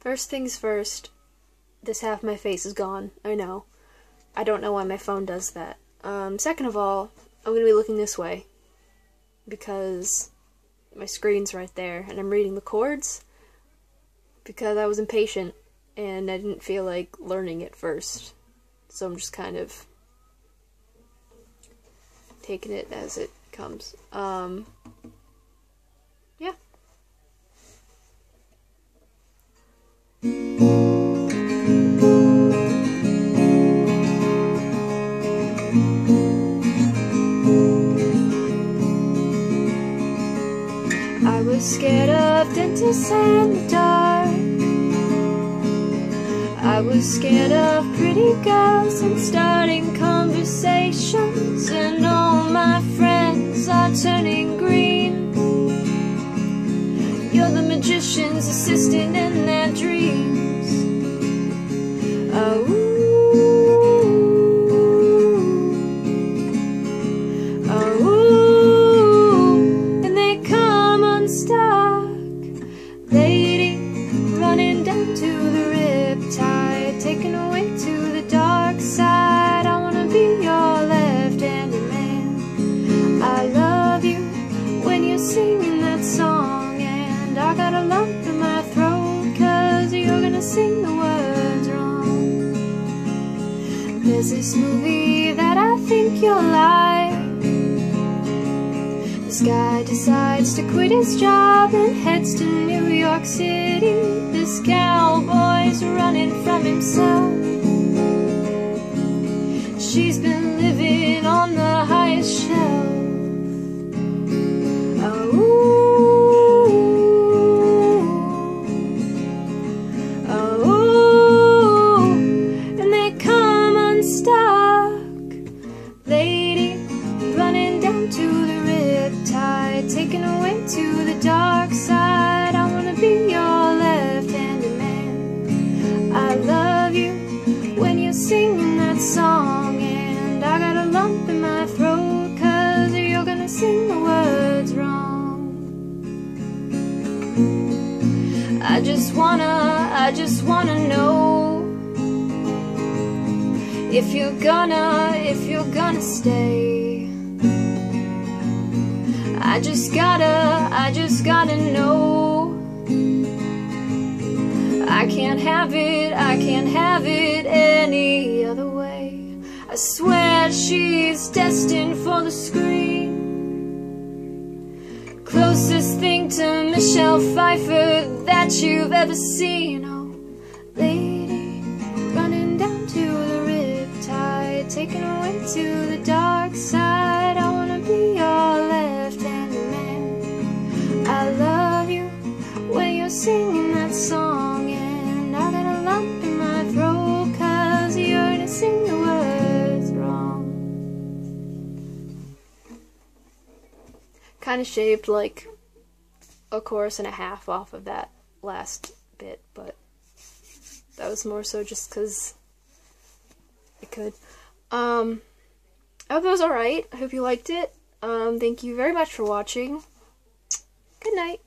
First things first, this half of my face is gone. I know. I don't know why my phone does that. Um, second of all, I'm going to be looking this way because my screen's right there and I'm reading the chords because I was impatient and I didn't feel like learning it first. So I'm just kind of taking it as it comes. Um, I was scared of dentists and the dark. I was scared of pretty girls and starting conversations, and all my friends are turning green. You're the magician's assistant in dreams. Oh. This movie that I think you'll like. This guy decides to quit his job and heads to New York City. This cowboy's running from himself. Lady running down to the riptide, taken away to the dark side. I wanna be your left-handed man. I love you when you're singing that song, and I got a lump in my throat, cause you're gonna sing the words wrong. I just wanna, I just wanna know if you're gonna, if you're gonna stay. I just gotta, I just gotta know. I can't have it, I can't have it any other way. I swear she's destined for the screen. Closest thing to Michelle Pfeiffer that you've ever seen. Oh, taken away to the dark side. I wanna be your left-handed man. I love you when you're singing that song, and I got a lump in my throat, cause you're gonna sing the words wrong. Kind of shaped like a chorus and a half off of that last bit, but that was more so just because I could. Um, I hope that was alright. I hope you liked it. Um, thank you very much for watching. Good night.